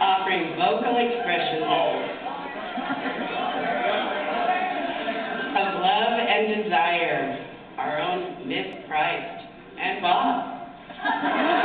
offering vocal expression of love and desire, our own Miss Christ and Bob.